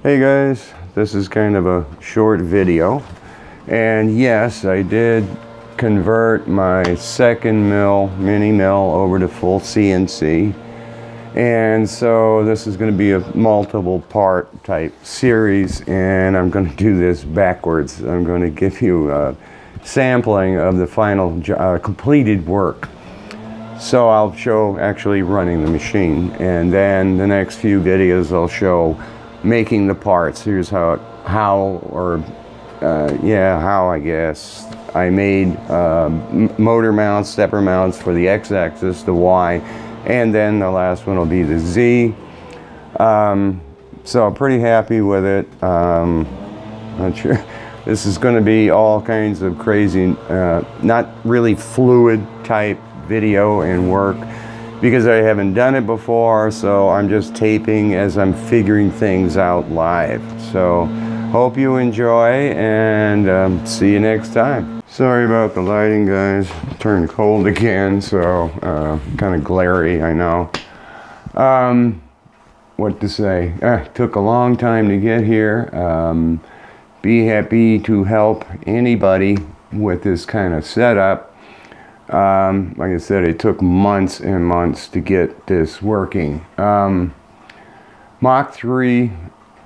Hey guys, this is kind of a short video. And yes, I did convert my second mill, mini mill, over to full CNC. And so this is going to be a multiple part type series and I'm going to do this backwards. I'm going to give you a sampling of the final uh, completed work. So I'll show actually running the machine and then the next few videos I'll show making the parts. Here's how, how or uh, yeah, how I guess. I made uh, motor mounts, stepper mounts for the x-axis, the y, and then the last one will be the z. Um, so I'm pretty happy with it. Um, not sure. This is going to be all kinds of crazy, uh, not really fluid type video and work because I haven't done it before, so I'm just taping as I'm figuring things out live. So hope you enjoy and um, see you next time. Sorry about the lighting guys, turned cold again, so uh, kind of glary, I know. Um, what to say, uh, took a long time to get here. Um, be happy to help anybody with this kind of setup. Um, like I said, it took months and months to get this working. Um, Mach 3,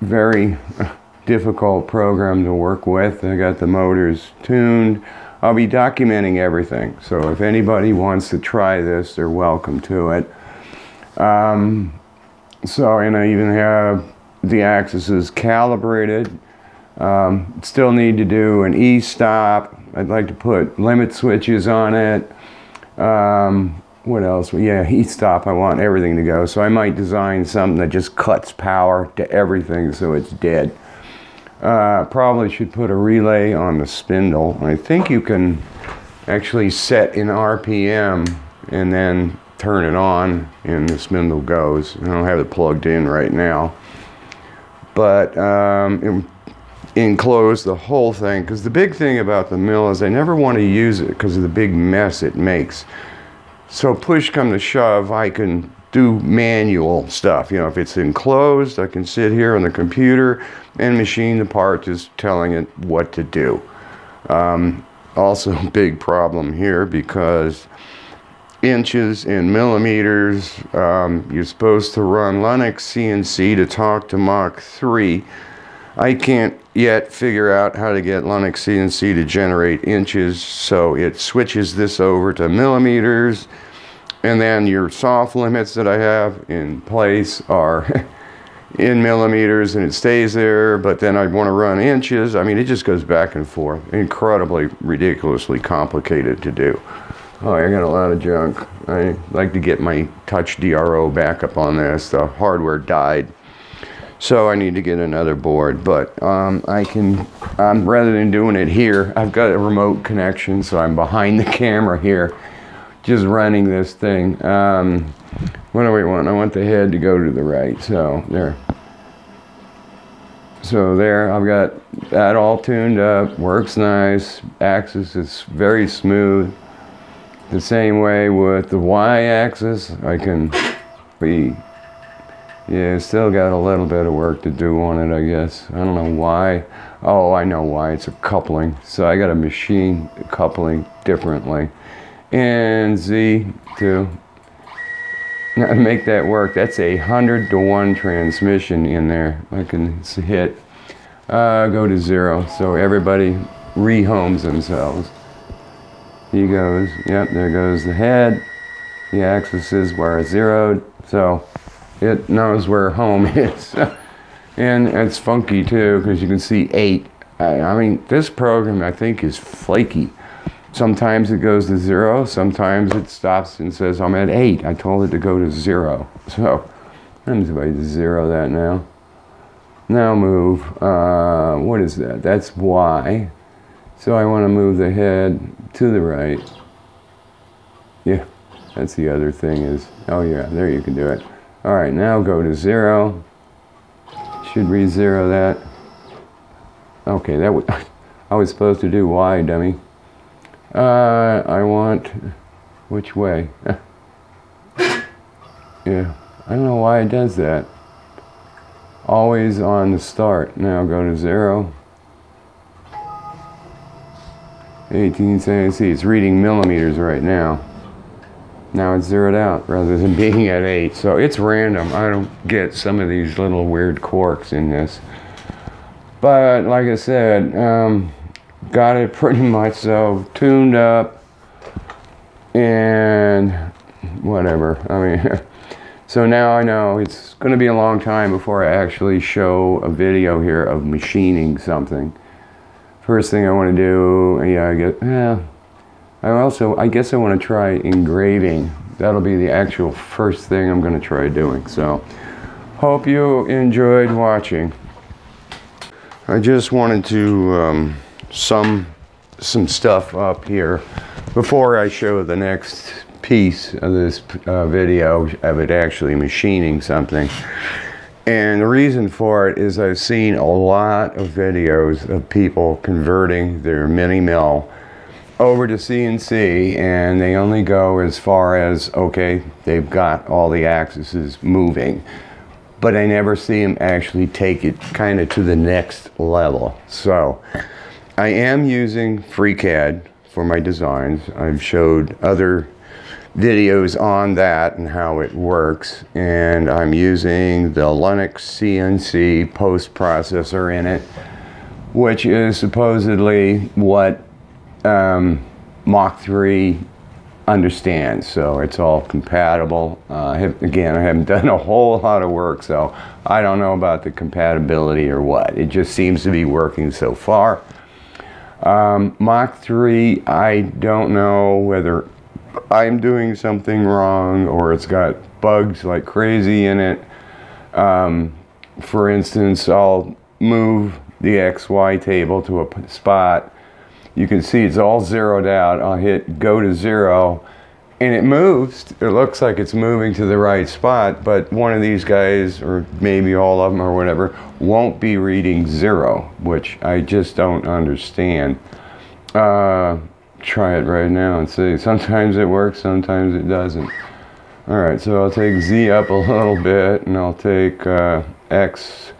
very difficult program to work with. I got the motors tuned. I'll be documenting everything. So if anybody wants to try this, they're welcome to it. Um, so, and I even have the axes calibrated. Um, still need to do an e-stop. I'd like to put limit switches on it. Um, what else? Yeah, e-stop. I want everything to go. So I might design something that just cuts power to everything so it's dead. Uh, probably should put a relay on the spindle. I think you can actually set in RPM and then turn it on and the spindle goes. I don't have it plugged in right now. But um, enclose the whole thing because the big thing about the mill is I never want to use it because of the big mess it makes. So push come to shove, I can do manual stuff. You know, if it's enclosed, I can sit here on the computer and machine the part just telling it what to do. Um, also big problem here because inches and millimeters, um, you're supposed to run Linux CNC to talk to Mach 3 I can't yet figure out how to get Linux CNC to generate inches, so it switches this over to millimeters, and then your soft limits that I have in place are in millimeters and it stays there, but then I want to run inches. I mean, it just goes back and forth. Incredibly, ridiculously complicated to do. Oh, I got a lot of junk. I like to get my touch DRO back up on this. The hardware died. So I need to get another board, but um, I can, um, rather than doing it here, I've got a remote connection, so I'm behind the camera here, just running this thing. Um, what do we want? I want the head to go to the right, so there. So there, I've got that all tuned up, works nice, axis is very smooth. The same way with the y-axis, I can be yeah, still got a little bit of work to do on it, I guess. I don't know why. Oh, I know why. It's a coupling. So I got a machine coupling differently. And Z to make that work. That's a 100 to 1 transmission in there. I can hit, uh, go to zero. So everybody rehomes themselves. He goes, yep, there goes the head. The axis is where it's zeroed. So it knows where home is. and it's funky too, because you can see eight. I, I mean, this program I think is flaky. Sometimes it goes to zero, sometimes it stops and says, I'm at eight. I told it to go to zero. So I'm going to zero that now. Now move, uh, what is that? That's Y. So I want to move the head to the right. Yeah, that's the other thing is, oh yeah, there you can do it. All right, now go to zero. Should re-zero that. Okay, that was, I was supposed to do Y, dummy. Uh, I want, which way? yeah, I don't know why it does that. always on the start. Now go to zero. 18 see it's reading millimeters right now. Now it's zeroed out rather than being at eight. So it's random. I don't get some of these little weird quirks in this. But like I said, um, got it pretty much so tuned up and whatever. I mean, so now I know it's going to be a long time before I actually show a video here of machining something. First thing I want to do, yeah, I get, yeah. I also, I guess I want to try engraving. That'll be the actual first thing I'm going to try doing. So, hope you enjoyed watching. I just wanted to um, sum some stuff up here before I show the next piece of this uh, video of it actually machining something. And the reason for it is I've seen a lot of videos of people converting their mini mill over to CNC and they only go as far as, okay, they've got all the axes moving. But I never see them actually take it kind of to the next level. So I am using FreeCAD for my designs. I've showed other videos on that and how it works and I'm using the Linux CNC post processor in it which is supposedly what um, Mach 3 understands so it's all compatible uh, have, again I haven't done a whole lot of work so I don't know about the compatibility or what it just seems to be working so far um, Mach 3 I don't know whether I'm doing something wrong or it's got bugs like crazy in it. Um, for instance, I'll move the XY table to a spot. You can see it's all zeroed out. I'll hit go to zero and it moves. It looks like it's moving to the right spot, but one of these guys, or maybe all of them or whatever, won't be reading zero, which I just don't understand. Uh, try it right now and see. Sometimes it works, sometimes it doesn't. All right, so I'll take Z up a little bit and I'll take uh, X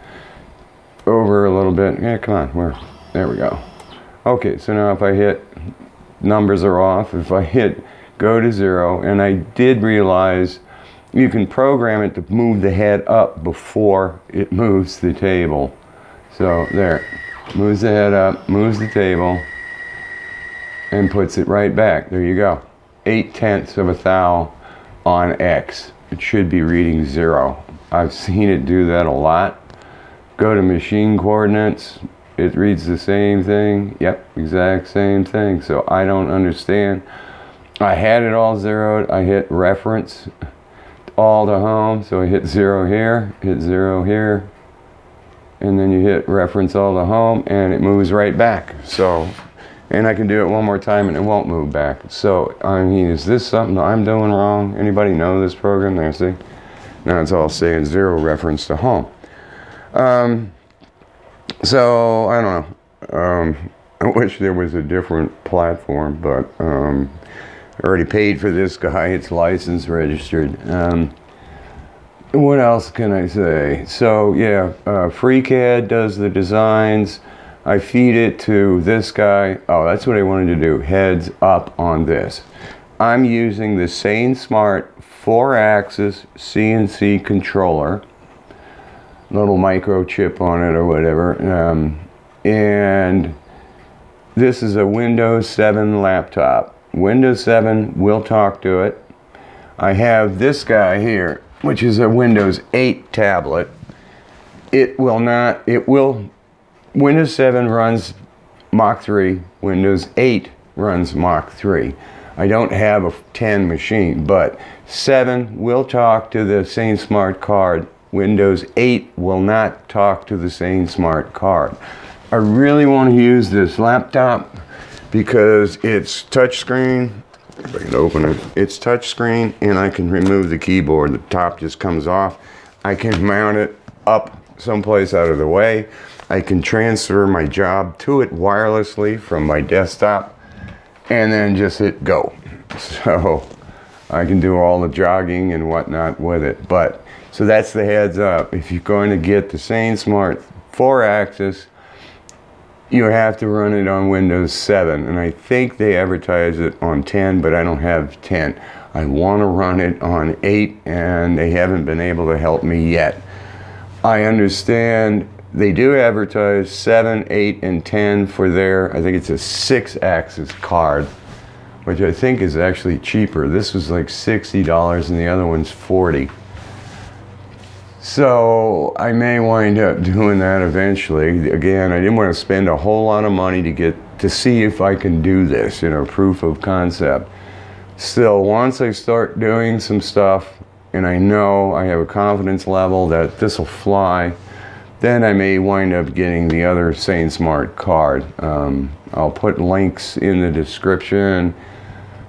over a little bit. Yeah, come on, where? There we go. Okay, so now if I hit, numbers are off. If I hit go to zero, and I did realize you can program it to move the head up before it moves the table. So there, moves the head up, moves the table and puts it right back. There you go. 8 tenths of a thou on X. It should be reading zero. I've seen it do that a lot. Go to machine coordinates. It reads the same thing. Yep, exact same thing. So I don't understand. I had it all zeroed. I hit reference all to home. So I hit zero here, hit zero here, and then you hit reference all to home and it moves right back. So and I can do it one more time and it won't move back. So, I mean, is this something I'm doing wrong? Anybody know this program? There, see? Now it's all saying zero reference to home. Um, so, I don't know. Um, I wish there was a different platform, but um, I already paid for this guy. It's licensed, registered. Um, what else can I say? So, yeah, uh, FreeCAD does the designs. I feed it to this guy. Oh, that's what I wanted to do. Heads up on this. I'm using the SainSmart 4-axis CNC controller. Little microchip on it or whatever. Um, and this is a Windows 7 laptop. Windows 7 will talk to it. I have this guy here, which is a Windows 8 tablet. It will not, it will Windows 7 runs Mach 3, Windows 8 runs Mach 3. I don't have a 10 machine, but 7 will talk to the SainSmart card. Windows 8 will not talk to the SainSmart card. I really want to use this laptop because it's touchscreen. If I can open it. It's touchscreen and I can remove the keyboard. The top just comes off. I can mount it up someplace out of the way. I can transfer my job to it wirelessly from my desktop and then just hit go. So I can do all the jogging and whatnot with it. But so that's the heads up. If you're going to get the SainSmart four axis, you have to run it on Windows 7. And I think they advertise it on 10, but I don't have 10. I want to run it on 8, and they haven't been able to help me yet. I understand they do advertise 7, 8, and 10 for their, I think it's a 6 axis card, which I think is actually cheaper. This was like $60 and the other one's 40 so I may wind up doing that eventually. Again, I didn't want to spend a whole lot of money to get to see if I can do this, you know, proof of concept. Still, once I start doing some stuff and I know I have a confidence level that this will fly, then I may wind up getting the other SainSmart card. Um, I'll put links in the description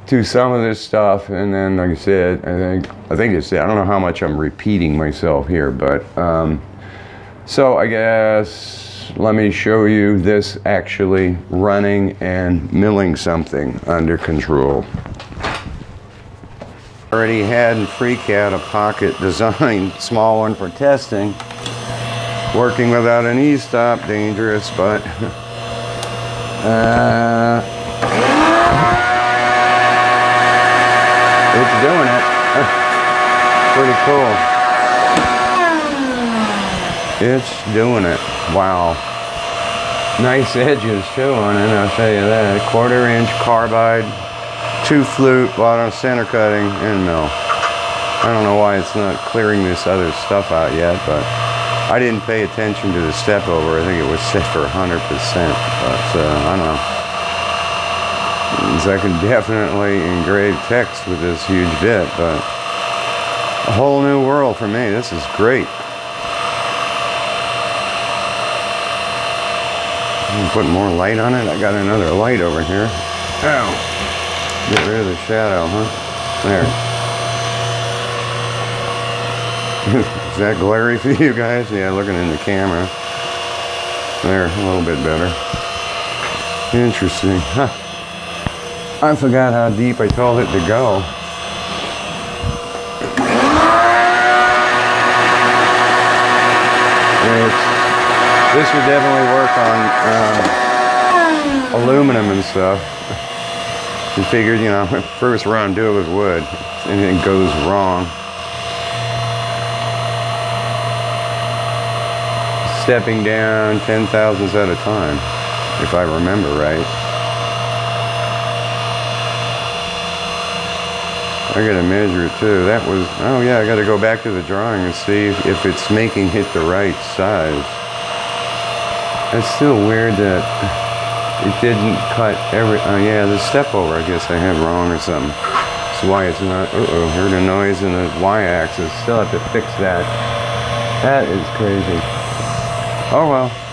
to some of this stuff, and then, like I said, I think I think it's I don't know how much I'm repeating myself here, but um, so I guess let me show you this actually running and milling something under control. Already had in FreeCAD a pocket design, small one for testing. Working without an e-stop, dangerous, but uh, doing it. Pretty cool. It's doing it. Wow. Nice edges too on it, I'll tell you that. Quarter inch carbide, two flute, bottom center cutting, and mill. I don't know why it's not clearing this other stuff out yet, but I didn't pay attention to the step over. I think it was set for 100%, but uh, I don't know. I can definitely engrave text with this huge bit, but a whole new world for me. This is great. Put more light on it. I got another light over here. Ow. Get rid of the shadow, huh? There. is that glary for you guys? Yeah, looking in the camera. There, a little bit better. Interesting. Huh. I forgot how deep I told it to go. It's, this would definitely work on um, aluminum and stuff. We figured, you know, first run, do it with wood. Anything goes wrong. Stepping down 10 thousandths at a time, if I remember right. I gotta measure it too. That was, oh yeah, I gotta go back to the drawing and see if it's making it the right size. It's still weird that it didn't cut every, oh yeah, the step over I guess I had wrong or something. That's why it's not, uh-oh, heard a noise in the y-axis. Still have to fix that. That is crazy. Oh well.